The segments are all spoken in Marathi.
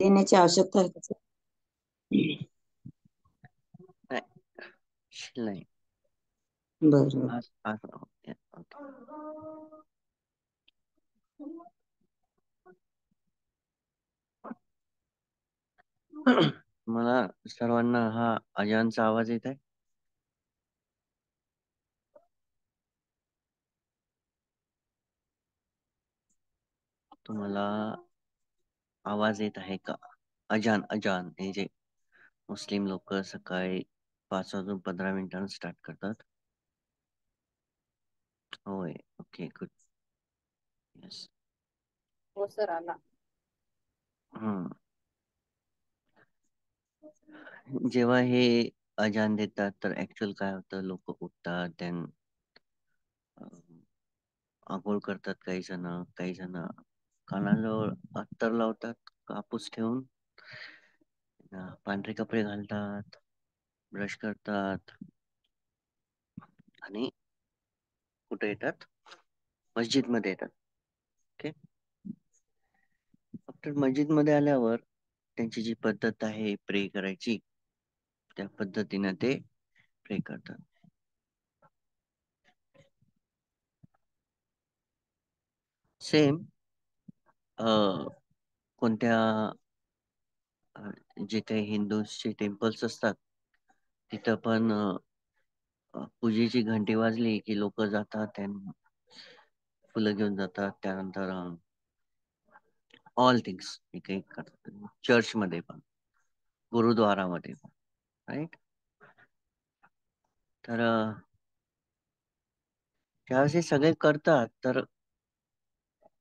देण्याची आवश्यकता आहे का नाही बरं आज आज ओके. मला सर्वांना हा अजानचा आवाज येत आहे तुम्हाला आवाज येत आहे का? अजान अजान. हे जे मुस्लिम लोक सकाळी पाच वाजून पंधरा मिनिटांनी स्टार्ट करतात. होय. ओके गुड येस हो सर आला. हम्म. जेव्हा हे अजान देतात तर ऍक्च्युअल काय होतं? लोक उठतात देन आंघोळ करतात काही जण काही जण. कानाजवळ अत्तर लावतात कापूस ठेवून. पांढरे कपडे घालतात ब्रश करतात. आणि कुठे येतात? मस्जिदमध्ये येतात. ओके? आफ्टर मस्जिदमध्ये आल्यावर त्यांची जी पद्धत आहे प्रे करायची त्या पद्धतीनं ते प्रे करतात. सेम कोणत्या अ, जे काही हिंदूचे टेम्पल्स असतात तिथं पण अ, अ, पूजेची घंटी वाजली की लोक जातात त्यांना फुलं घेऊन जातात. त्यानंतर ऑल थिंग्स हे काही करतात. चर्च मध्ये पण गुरुद्वारामध्ये पण राईट तर अ, ज्यावेळेस हे सगळे करतात. तर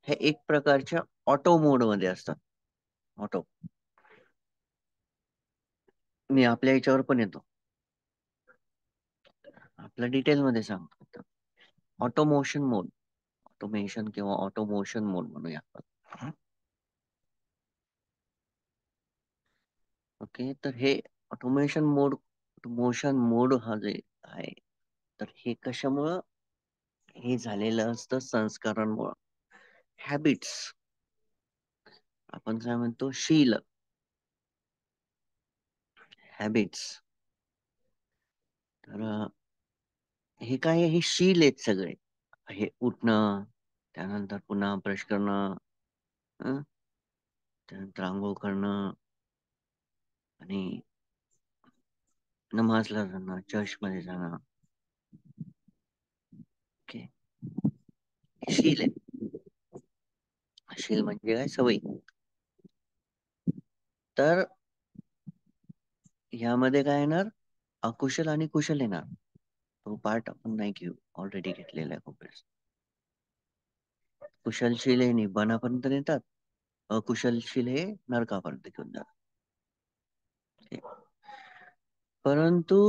हे एक प्रकारच्या ऑटो मोडमध्ये असतात. ऑटो. मी आपल्या याच्यावर पण येतो. आपल्या डिटेल मध्ये सांगतो ऑटोमोशन मोड. ऑटोमेशन किंवा ऑटोमोशन मोड म्हणूया आपण. ओके तर हे ऑटोमेशन मोड मोशन मोड हा जे आहे तर हे कशामुळं? हे झालेलं असतं संस्कारांमुळं. हॅबिट्स आपण काय म्हणतो? शील. हॅबिट्स तर हे काय हे शील आहेत सगळे. हे उठणं त्यानंतर पुन्हा ब्रश करणं त्यानंतर आंघोळ करणं आणि नमाजला जाणं चर्च मध्ये जाणं. ओके. शील आहे शील म्हणजे काय? सवय. तर ह्यामध्ये काय येणार? अकुशल आणि कुशल येणार. तो पार्ट आपण नाही घेऊ. ऑलरेडी घेतलेला आहे खूप वेळेस. कुशलशील हे निब्बाणापर्यंत नेतात. अकुशलशील हे नरकापर्यंत घेऊन जातात. परंतु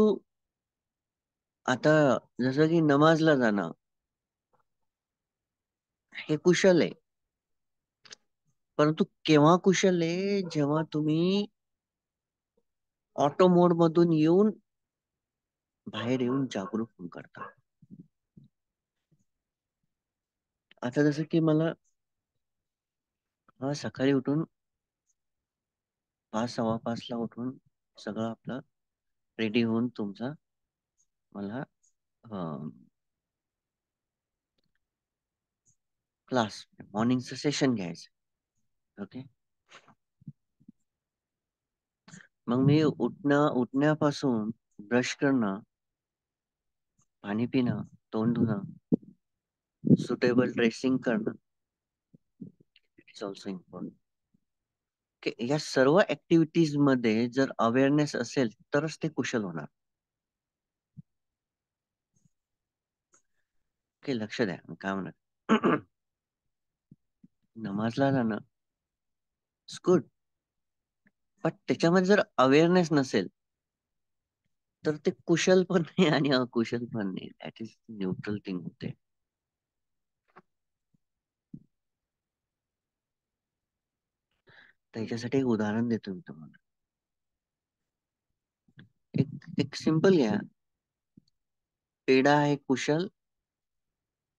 आता जसं की नमाजला जाणं. हे कुशल आहे. परंतु केव्हा कुशल आहे जेव्हा तुम्ही ऑटो मोड मधून येऊन बाहेर येऊन जागरूक होऊन करता? आता जसं की मला हा सकाळी उठून पाच सव्वा पाचला उठून सगळं आपलं रेडी होऊन तुमचा मला क्लास मॉर्निंगचं सेशन घ्यायचं. ओके मग मी उठणं उठण्यापासून ब्रश करणं पाणी पिणं तोंड धुणं सुटेबल ड्रेसिंग करणं. इट्स ऑल्सो इम्पॉर्टंट या सर्व ऍक्टिव्हिटीजमध्ये जर अवेअरनेस असेल तरच ते कुशल होणार. ओके लक्ष द्या. काय म्हणत नमाजला जाणं गुड पण त्याच्यामध्ये जर अवेअरनेस नसेल तर ते कुशल पण नाही आणि अकुशल पण नाही. दॅट इज न्यूट्रल थिंग होते. त्याच्यासाठी एक उदाहरण देतो मी तुम्हाला. एक एक सिंपल घ्या. पेढा आहे कुशल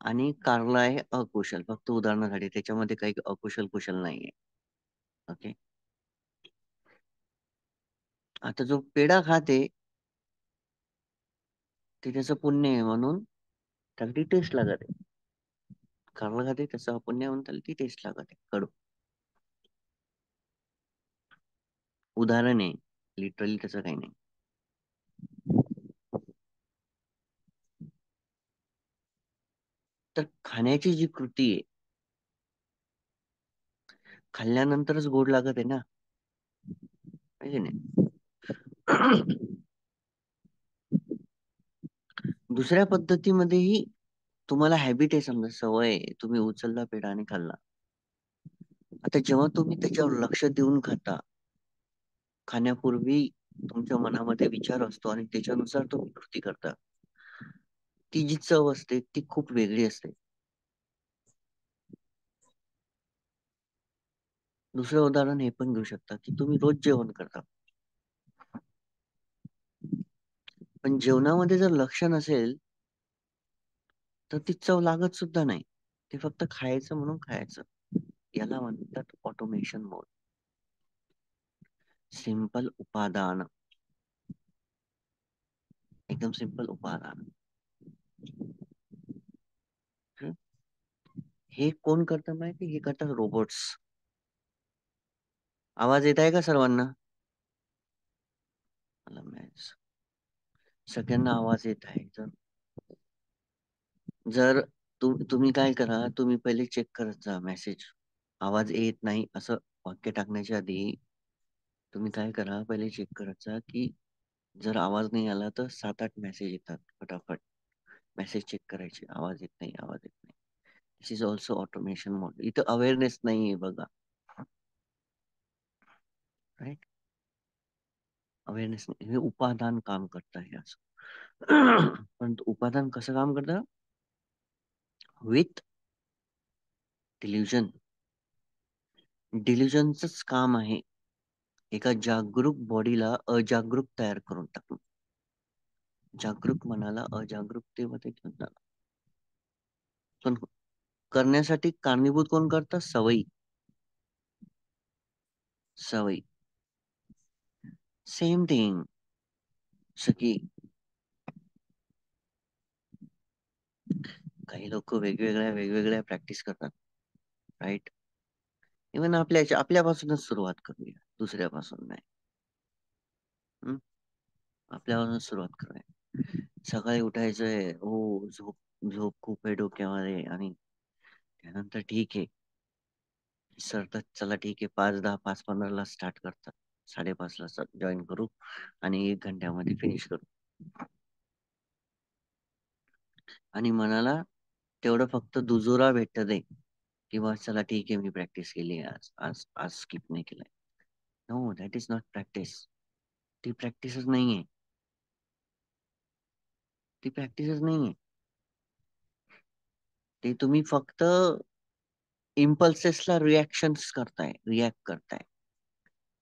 आणि कारला आहे अकुशल. फक्त उदाहरणासाठी त्याच्यामध्ये काही अकुशल कुशल नाहीये. ओके आता जो पेढा खाते ते त्याचं पुण्य आहे म्हणून त्याला ती टेस्ट लागत आहे. कारला खाते त्याचं अपुण्य आहे म्हणून त्याला ती टेस्ट लागत आहे. कडू. उदाहरण आहे. लिटरली त्याचं काही नाही. तर खाण्याची जी कृती आहे खाल्ल्यानंतरच गोड लागत आहे ना? नाही? दुसऱ्या पद्धतीमध्येही तुम्हाला हॅबिट आहे समजा सवय तुम्ही उचलला पेढा आणि खाल्ला. आता जेव्हा तुम्ही त्याच्यावर लक्ष देऊन खाता खाण्यापूर्वी तुमच्या मनामध्ये विचार असतो आणि त्याच्यानुसार तुम्ही कृती करता. ती जी चव असते ती खूप वेगळी असते. दुसरं उदाहरण हे पण घेऊ शकता की तुम्ही रोज जेवण करता. पण जेवणामध्ये जर लक्ष नसेल तर ती चव लागत सुद्धा नाही. ते फक्त खायचं म्हणून खायचं. याला म्हणतात ऑटोमेशन मोड सिंपल उपादान. एकदम सिंपल उपादान. हे? कोण करतं माहिती? हे करतात रोबोट्स आवाज येत आहे का सर्वांना? सगळ्यांना आवाज येत आहे जर जर तु, तुम्ही काय करा तुम्ही पहिले चेक करत जा मेसेज आवाज येत नाही असं वाक्य टाकण्याच्या आधी तुम्ही काय करा पहिले चेक करत जा की जर आवाज नाही आला तर सात आठ मेसेज येतात फटाफट. मेसेज चेक करायचे. आवाज येत नाही आवाज येत नाही. This is also automation model इथं अवेअरनेस नाहीये बघा. नाही हे उपादान काम करतं हे असं पण उपादान कसं काम करतं विथ डिल्युजन डिल्युजनच काम आहे एका जागरूक बॉडीला अजागरूक तयार करून टाकणं जागरूक मनाला अजागरूकतेमध्ये घेऊन जाणं पण करण्यासाठी कारणीभूत कोण करतं? सवयी सवयी सेम थिंग सकी काही लोक वेगवेगळ्या वेगवेगळ्या प्रॅक्टिस करतात राईट इव्हन आपल्या आपल्यापासूनच सुरुवात करूया दुसऱ्यापासून नाही. हम्म? आपल्यापासून सुरुवात करूया. सकाळी उठायचंय हो झोप झोप खूप आहे डोक्यामध्ये आणि त्यानंतर ठीक आहे. सर तर चला ठीक आहे पाच दहा पाच पंधराला स्टार्ट करतात. साडेपाच ला जॉईन करू आणि एक घंट्यामध्ये फिनिश करू. आणि मनाला तेवढं फक्त दुजोरा भेटत दे किंवा चला ठीक आहे मी प्रॅक्टिस केली आज आज आज स्किप नाही केलंय. No that is not practice ती प्रॅक्टिसच नाहीये ती प्रॅक्टिसच नाहीये ते तुम्ही फक्त इम्पल्सेसला रिॲक्शन्स करताय रिॲक्ट करताय.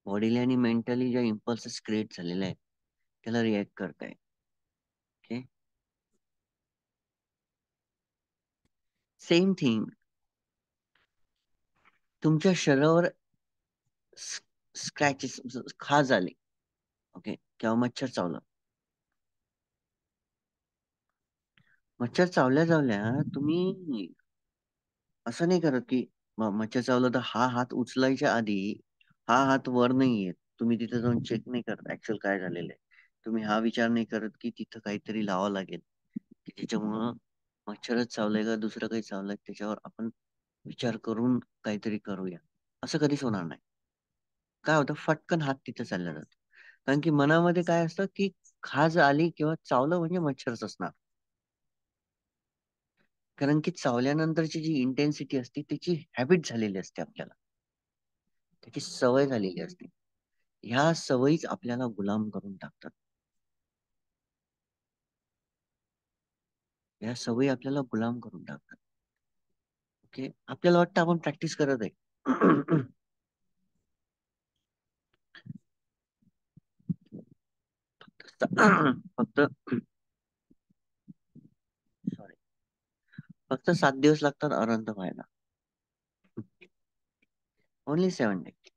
बॉडीला आणि मेंटली ज्या इम्पल्सेस क्रिएट झालेल्या आहेत त्याला रिॲक्ट करताय. ओके? Same thing. तुमच्या शरीरावर स्क्रॅचेस खाज आले. ओके? किंवा मच्छर चावलं. मच्छर चावल्या चावल्या तुम्ही असं नाही करत की मच्छर चावलं तर हा हात उचलायच्या आधी हा हात वर नाही येत तुम्ही तिथे जाऊन चेक नाही करत. ऍक्च्युअल काय झालेलं आहे? तुम्ही हा विचार नाही करत की तिथं काहीतरी लावावं लागेल. की त्याच्यामुळं मच्छरच चावलंय का दुसरं काही चावलंय त्याच्यावर आपण विचार करून काहीतरी करूया. असं कधीच होणार नाही. काय होतं? फटकन हात तिथे चालला जातो कारण की मनामध्ये काय असतं की खाज आली किंवा चावलं म्हणजे मच्छरच असणार. कारण की चावल्यानंतरची जी इंटेन्सिटी असते त्याची हॅबिट झालेली असते आपल्याला. त्याची सवय झालेली असते. ह्या सवयीच आपल्याला गुलाम करून टाकतात. या सवयी आपल्याला गुलाम करून टाकतात. ओके? आपल्याला वाटतं आपण प्रॅक्टिस करत आहे. फक्त सॉरी फक्त सात दिवस लागतात अनंत व्हायला. Only सेवन days.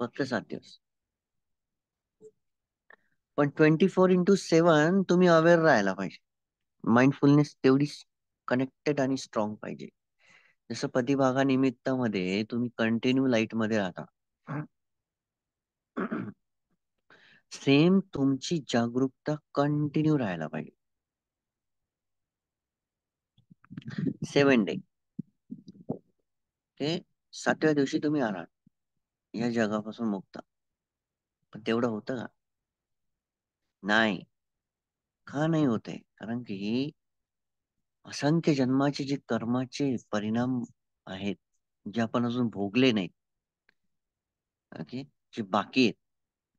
फक्त सात दिवस. पण ट्वेंटी फोर इंटू सेवन तुम्ही अवेअर राहायला पाहिजे. माइंडफुलनेस तेवढी कनेक्टेड आणि स्ट्रॉंग पाहिजे. जसं पतिभागा निमित्तामध्ये तुम्ही कंटिन्यू लाइटमध्ये राहता. सेम तुमची जागरूकता कंटिन्यू राहायला पाहिजे. Seven day. ते सातव्या दिवशी तुम्ही आलात या जगापासून मुक्त. पण तेवढं होतं का? नाही. का नाही होते कारण की असंख्य जन्माचे जे कर्माचे परिणाम आहेत जे आपण अजून भोगले नाहीत. ओके? जे बाकी आहेत.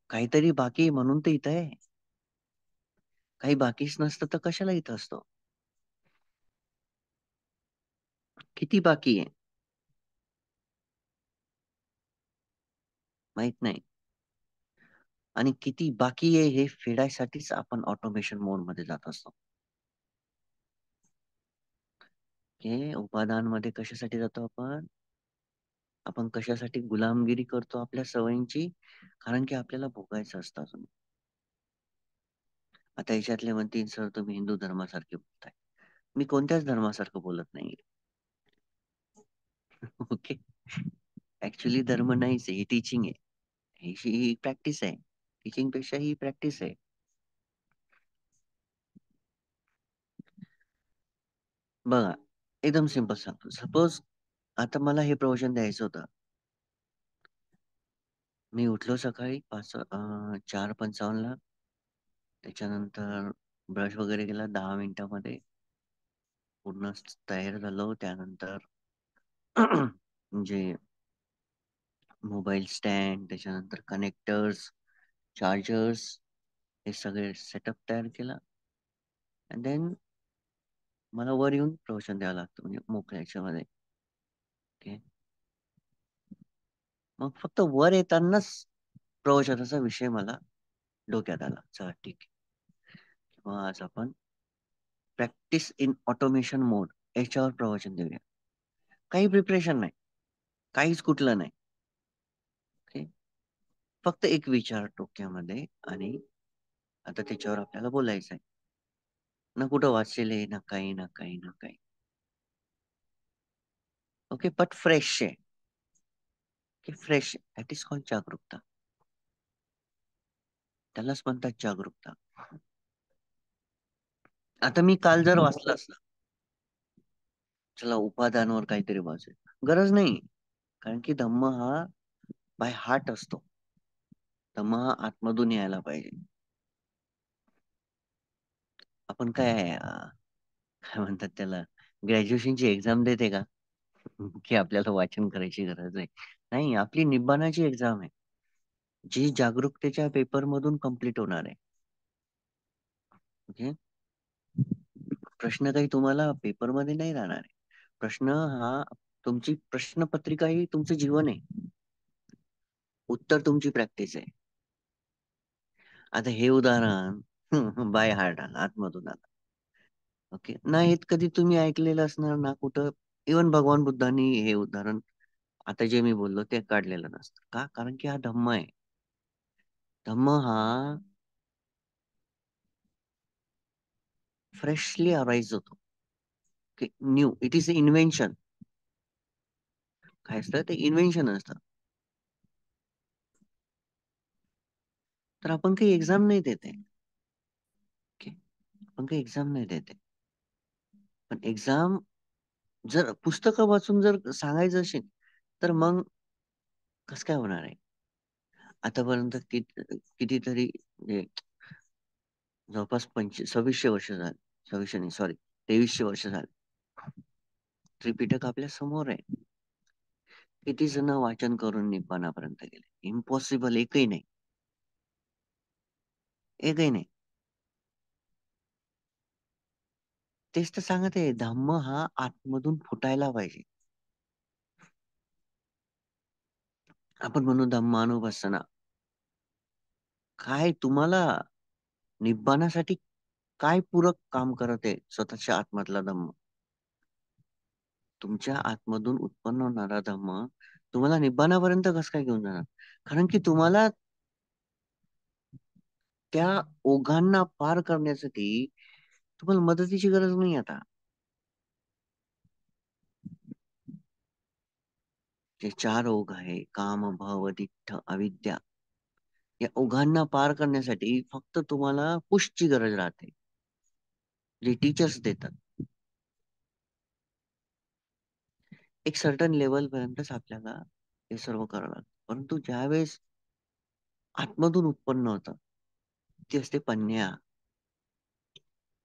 काहीतरी बाकी आहे म्हणून तर इथं आहे. काही बाकीच नसतं तर कशाला इथं असतो? किती बाकी आहे? माहीत नाही. आणि किती बाकी आहे हे फेडायसाठीच आपण ऑटोमेशन मोडमध्ये जात असतो. हे उपादानमध्ये कशासाठी जातो आपण? आपण कशासाठी गुलामगिरी करतो आपल्या सवयींची? कारण की आपल्याला भोगायचं असतं अजून. आता याच्यातले म्हणतील सर तुम्ही हिंदू धर्मासारखे बोलताय. मी कोणत्याच धर्मासारखं बोलत नाही ओके ऍक्च्युली धर्म नाहीच आहे ही टीचिंग आहे. ही ही प्रॅक्टिस आहे. टीचिंगपेक्षा ही प्रॅक्टिस आहे. बघा एकदम सिंपल सांगतो. सपोज आता मला हे प्रवचन द्यायचं होतं. मी उठलो सकाळी पाच चार पंचावन्नला त्याच्यानंतर ब्रश वगैरे केला दहा मिनिटामध्ये. पूर्ण तयार झालो. त्यानंतर जे मोबाईल स्टँड त्याच्यानंतर कनेक्टर्स चार्जर्स हे सगळे सेटअप तयार केला. अँड देन मला वर येऊन प्रवचन द्यावं लागतं म्हणजे मोकळ्या याच्यामध्ये. ओके मग फक्त वर येतानाच प्रवचनाचा विषय मला डोक्यात आला. चला ठीक आहे. किंवा आज आपण प्रॅक्टिस इन ऑटोमेशन मोड याच्यावर प्रवचन देऊया. काही प्रिपरेशन नाही. काहीच कुठलं नाही. ओके फक्त एक विचार डोक्यामध्ये आणि आता त्याच्यावर आपल्याला बोलायचं आहे ना कुठं वाचलेले ना काही ना काही ना काही. ओके बट फ्रेश आहे. की फ्रेश दॅट इज कॉल जागरूकता. त्यालाच म्हणतात जागरूकता. आता मी काल जर वाचलं असलं चला उपादानावर काहीतरी वाचेल. गरज नाही. कारण की धम्म हा बाय हार्ट असतो. धम्म हा आतमधून यायला पाहिजे. आपण काय काय म्हणतात त्याला? ग्रॅज्युएशनची एक्झाम देते का? की आपल्याला वाचन करायची गरज आहे नाही आपली निब्बाणाची एक्झाम आहे. जी जागरूकतेच्या पेपर मधून कंप्लीट होणार आहे. ओके प्रश्न काही तुम्हाला पेपरमध्ये नाही राहणार आहे. प्रश्न हा तुमची प्रश्नपत्रिका ही तुमचं जीवन आहे. उत्तर तुमची प्रॅक्टिस आहे. आता हे उदाहरण बाय हार्ट आलं आतमधून आलं. ओके? नाही कधी तुम्ही ऐकलेलं असणार ना कुठं? इवन भगवान बुद्धांनी हे उदाहरण आता जे मी बोललो ते काढलेलं नसतं. का? कारण की हा धम्म आहे. धम्म हा फ्रेशली अराईज होतो. न्यू इट इज इन्व्हेन्शन काय असतं? ते इन्व्हेन्शन असतं. तर आपण काही एक्झाम नाही देते आपण काही एक्झाम नाही देते पण एक्झाम जर पुस्तकं वाचून जर सांगायचं असेल तर मग कस काय होणार आहे? आतापर्यंत कितीतरी म्हणजे जवळपास पंच सव्वीसशे वर्ष झाले. सव्वीसशे नाही सॉरी तेवीसशे वर्ष झाले. त्रिपिटक आपल्यासमोर आहे. किती जण वाचन करून निपाणापर्यंत गेले. इम्पॉसिबल एकही नाही. एकही नाही. तेच तर सांगत आहे धम्म हा आतमधून फुटायला पाहिजे. आपण म्हणू धम्मानुपसना काय तुम्हाला निब्बाणासाठी काय पूरक काम करत आहे स्वतःच्या आत्मातला धम्म? तुमच्या आतमधून उत्पन्न होणारा धम्म तुम्हाला निब्बाणापर्यंत कसं काय घेऊन जाणार? कारण की तुम्हाला त्या ओघांना पार करण्यासाठी तुम्हाला मदतीची गरज नाही आता. जे चार ओघ आहे काम भव दिठ्ठ अविद्या या ओघांना पार करण्यासाठी फक्त तुम्हाला पुशची गरज राहते. जे टीचर्स देतात. एक सर्टन लेवल पर्यंतच आपल्याला हे सर्व करावं लागतं. परंतु ज्यावेळेस आतमधून उत्पन्न होतं ती असते पन्या.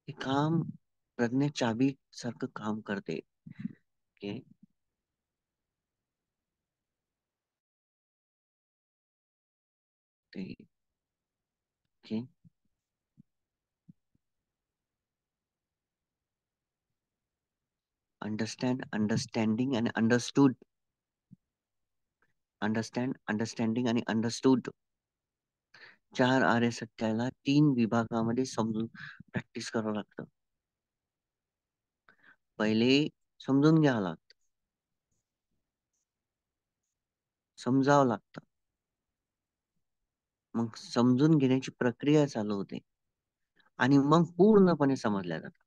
हे काम प्रज्ञा चाबी सारखं काम करते. Okay? Understand, understanding, understand understanding आणि understanding, अंडरस्टँड अंडरस्टँडिंग आणि अंडरस्टूड चार आर्य सत्याला तीन विभागामध्ये समजून प्रॅक्टिस करावं लागतं. पहिले समजून घ्यावं लागतं. समजावं लागतं. मग समजून घेण्याची प्रक्रिया चालू होते. आणि मग पूर्णपणे समजल्या जातात.